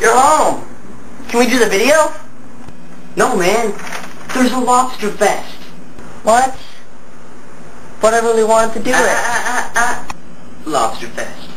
You're home. Can we do the video? No, man. There's a lobster fest. What? But I really wanted to do uh, it. Uh, uh, lobster fest.